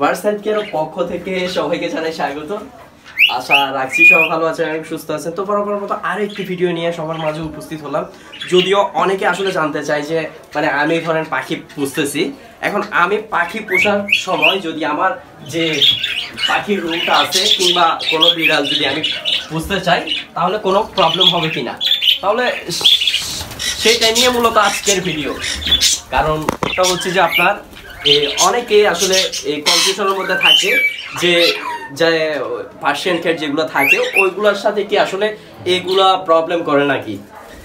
ভার্সাইট care পক্ষ থেকে সবাইকে জানাই স্বাগত। আশা রাখছি সবাই ভালো আছেন এবং সুস্থ আছেন। তো বরাবর মতো আরও একটি ভিডিও নিয়ে সবার মাঝে উপস্থিত হলাম। যদিও অনেকে আসলে জানতে চায় যে মানে আমি ধরেন পাখি পুষতেছি। এখন আমি পাখি পোষার সময় যদি আমার যে পাখির রুমটা আছে কিংবা কোনো বিড়াল যদি আমি পুষতে চাই, তাহলে কোনো প্রবলেম হবে কিনা? তাহলে সেটা নিয়ে মূলত আজকের ভিডিও। কারণ ওটা হচ্ছে যে আপনার অনেকে আসলে এই কনফিউশনের মধ্যে থাকে যে যে পার্সিয়ান ক্যাট যেগুলো থাকে, ওইগুলোর সাথে কি আসলে এগুলা প্রবলেম করে নাকি?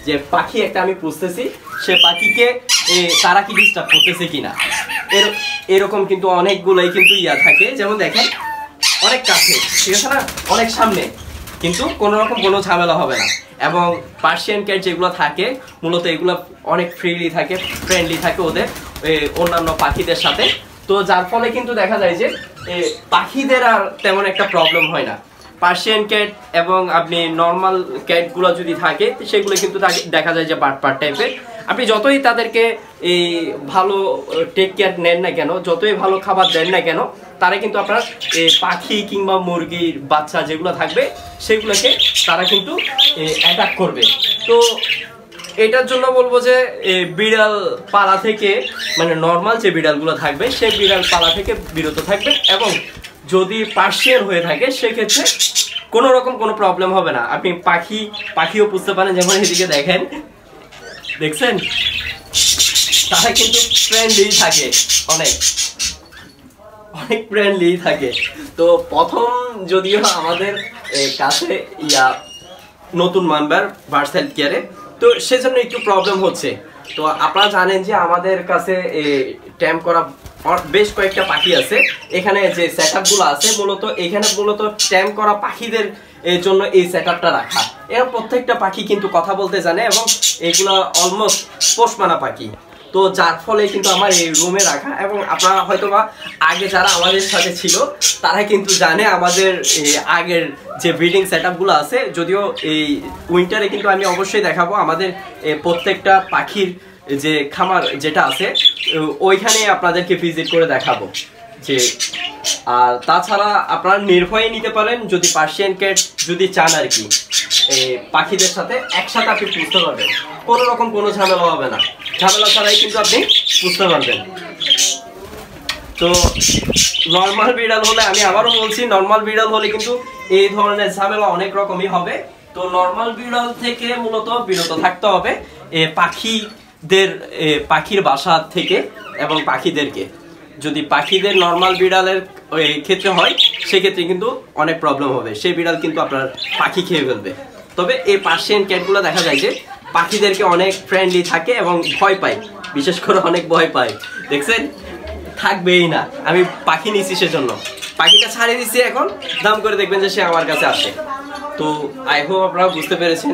যে পাখি একটা আমি পুষতেছি, সে পাখিকে তারা কি ডিস্টার্ব করতেছে কিনা? এর, এরকম কিন্তু অনেকগুলোই কিন্তু ইয়া থাকে। যেমন দেখেন, অনেক কাছে, ঠিক আছে না? অনেক সামনে, কিন্তু কোনো রকম কোনো ঝামেলা হবে না। এবং পার্সিয়ান ক্যাট যেগুলো থাকে, মূলত এগুলো অনেক ফ্রিলি থাকে ফ্রেন্ডলি থাকে ওদের। অন্যান্য পাখিদের সাথে। তো যার ফলে কিন্তু দেখা যায় যে পাখিদের আর তেমন একটা প্রবলেম হয় না। পার্সিয়ান ক্যাট এবং আপনি নর্মাল ক্যাটগুলো যদি থাকে, সেগুলো কিন্তু দেখা যায় যে পার্ট টাইপের আপনি যতই তাদেরকে এই ভালো টেক কেয়ার নেন না কেন, যতই ভালো খাবার দেন না কেন, তারা কিন্তু আপনার পাখি কিংবা মুরগির বাচ্চা যেগুলো থাকবে, সেগুলোকে তারা কিন্তু অ্যাটাক করবে। তো এটার জন্য বলব যে বিড়াল পালা থেকে মানে নর্মাল যে বিড়ালগুলো থাকবে, সেই বিড়াল পালা থেকে বিরত থাকবে এবং যদি পার্সিয়ান হয়ে থাকে, সেক্ষেত্রে কোনো রকম কোনো প্রবলেম হবে না। আপনি পাখি, পাখিও পুষতে পারেন, যেমন এদিকে দেখেন, দেখছেন? তারা কিন্তু ফ্রেন্ডলি থাকে, অনেক। অনেক ফ্রেন্ডলি থাকে। তো প্রথম যদিও আমাদের কাছে ইয়া, নতুন মেম্বার ভার্সাইল কেয়ারে তো সেজন্য একটু প্রবলেম হচ্ছে। তো আপনারা জানেন যে আমাদের কাছে ট্যাম্প করা বেশ কয়েকটা পাখি আছে। এখানে যে সেট আছে, মূলত এখানে মূলত ট্যাম্প করা পাখিদের এর জন্য এই সেট রাখা। এরা প্রত্যেকটা পাখি কিন্তু কথা বলতে জানে এবং এগুলো অলমোস্ট পোষমানা পাখি। তো যার ফলে কিন্তু আমার এই রুমে রাখা এবং আপনারা হয়তো বা আগে যারা আমাদের সাথে ছিল তারা কিন্তু জানে আমাদের আগের যে ব্রিডিং সেটগুলো আছে। যদিও এই উইন্টারে কিন্তু আমি অবশ্যই দেখাবো আমাদের প্রত্যেকটা পাখির যে খামার যেটা আছে ওইখানে আপনাদেরকে ভিজিট করে দেখাবো। যে, আর তাছাড়া আপনারা নির্ভয়ে নিতে পারেন যদি পার্সিয়ান ক্যাট যদি চান আর কি। পাখিদের সাথে একসাথে আপনি পুষতে পারবেন। কোনো রকম কোনো ঝামেলা হবে না। ঝামেলা ছাড়াই কিন্তু আপনি পুষতে পারবেন। তো নর্মাল বিড়াল হলে আমি আবারও বলছি নর্মাল বিড়াল হলে কিন্তু এই ধরনের ঝামেলা অনেক রকমই হবে। তো নর্মাল বিড়াল থেকে মূলত বিরত থাকতে হবে এ, পাখিদের পাখির বাসা থেকে এবং পাখিদেরকে। যদি পাখিদের নর্মাল বিড়ালের ক্ষেত্রে হয় সেক্ষেত্রে কিন্তু অনেক প্রবলেম হবে। সেই বিড়াল কিন্তু আপনার পাখি খেয়ে ফেলবে। তবে এই পার্সিয়ান ক্যাটগুলো দেখা যায় যে পাখিদেরকে অনেক ফ্রেন্ডলি থাকে এবং ভয় পায়। বিশেষ করে অনেক ভয় পায়। দেখছেন? থাকবেই না। আমি পাখি নিছি সেজন্য। পাখিটা ছাড়িয়ে দিচ্ছি এখন। দাম করে দেখবেন যে সে আমার কাছে আসে। তো আই হোপ আপনারা বুঝতে পেরেছেন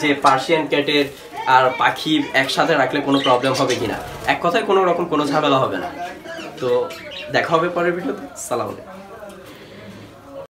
যে পার্সিয়ান ক্যাটের আর পাখি একসাথে রাখলে কোনো প্রবলেম হবে কিনা। এক কথায় কোনো রকম কোনো ঝামেলা হবে না। তো দেখা হবে পরের ভিডিওতে সালাম আলাইকুম।